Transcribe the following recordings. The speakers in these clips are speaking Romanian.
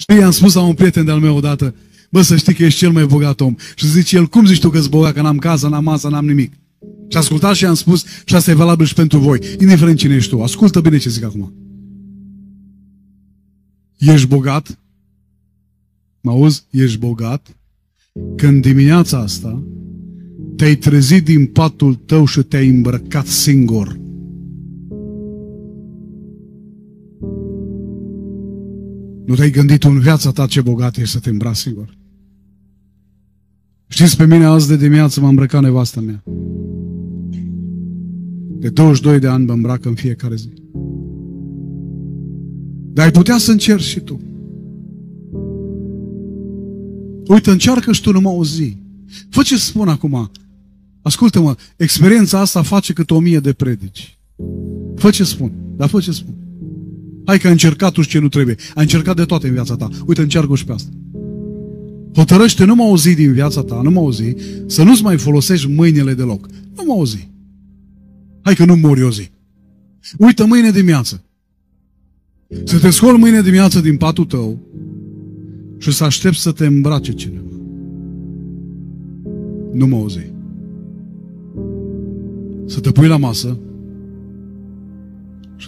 Știi, am spus la un prieten de-al meu odată, bă, să știi că ești cel mai bogat om. Și zice el, cum zici tu că-s bogat, că n-am casă, n-am masă, n-am nimic? Și ascultat și am spus, și asta e valabil și pentru voi, indiferent cine ești tu. Ascultă bine ce zic acum. Ești bogat? Mă auzi? Ești bogat? Când dimineața asta te-ai trezit din patul tău și te-ai îmbrăcat singur. Nu te-ai gândit în viața ta ce bogat ești să te îmbraci singur. Știți, pe mine azi de dimineață m-a îmbrăcat nevasta mea. De 22 de ani mă îmbracă în fiecare zi. Dar ai putea să încerci și tu. Uite, încearcă și tu numai o zi. Fă ce spun acum. Ascultă-mă, experiența asta face cât o mie de predici. Fă ce spun, dar fă ce spun. Hai că ai încercat tu ce nu trebuie. Ai încercat de toate în viața ta. Uite, încearcă și pe asta. Hotărăște numai o zi din viața ta, numai o zi, să nu-ți mai folosești mâinile deloc. Numai o zi. Hai că nu mori o zi. Uită mâine dimineață. Să te scoli mâine dimineață din patul tău și să aștepți să te îmbrace cineva. Nu mă auzi. Să te pui la masă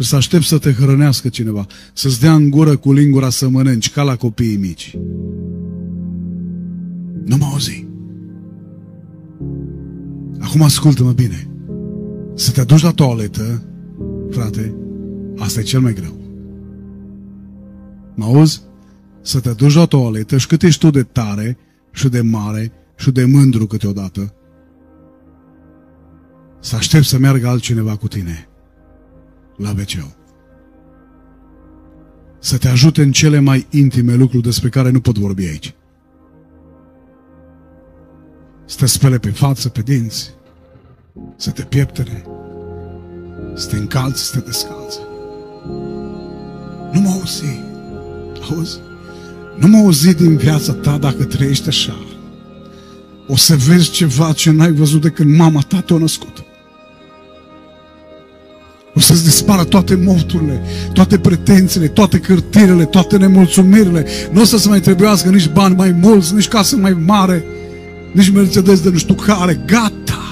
și să aștepți să te hrănească cineva, să-ți dea în gură cu lingura să mănânci, ca la copiii mici. Nu mă auzi. Acum ascultă-mă bine. Să te duci la toaletă, frate, asta e cel mai greu. Mă auzi? Să te duci la toaletă și cât ești tu de tare și de mare și de mândru câteodată, să aștept să meargă altcineva cu tine la wc Să te ajute în cele mai intime lucruri despre care nu pot vorbi aici. Să te spele pe față, pe dinți, să te pieptene, să te încalți, să te descalți. Nu mă auzi. Auzi? Nu mă auzi din viața ta dacă trăiești așa. O să vezi ceva ce n-ai văzut de când mama ta te-a născut. O să-ți dispară toate mofturile, toate pretențiile, toate cârtirele, toate nemulțumirile. Nu o să-ți mai trebuiască nici bani mai mulți, nici casă mai mare, nici Mercedes de nu știu care. Gata!